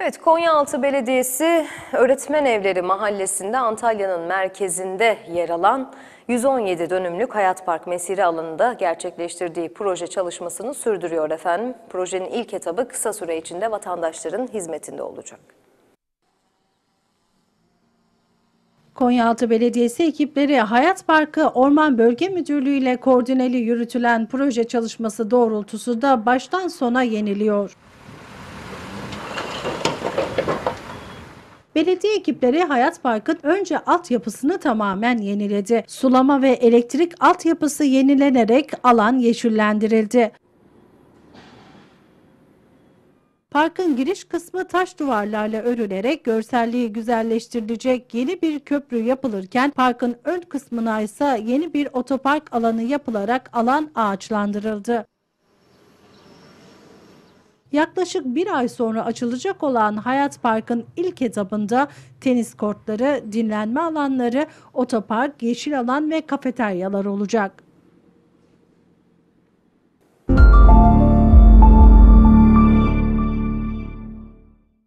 Evet, Konyaaltı Belediyesi Öğretmen Evleri Mahallesi'nde Antalya'nın merkezinde yer alan 117 dönümlük Hayat Park mesire alanında gerçekleştirdiği proje çalışmasını sürdürüyor efendim. Projenin ilk etabı kısa süre içinde vatandaşların hizmetinde olacak. Konyaaltı Belediyesi ekipleri Hayat Parkı Orman Bölge Müdürlüğü ile koordineli yürütülen proje çalışması doğrultusunda baştan sona yeniliyor. Belediye ekipleri Hayat Park'ın önce altyapısını tamamen yeniledi. Sulama ve elektrik altyapısı yenilenerek alan yeşillendirildi. Parkın giriş kısmı taş duvarlarla örülerek görselliği güzelleştirilecek yeni bir köprü yapılırken parkın ön kısmına ise yeni bir otopark alanı yapılarak alan ağaçlandırıldı. Yaklaşık bir ay sonra açılacak olan Hayat Park'ın ilk etabında tenis kortları, dinlenme alanları, otopark, yeşil alan ve kafeteryalar olacak.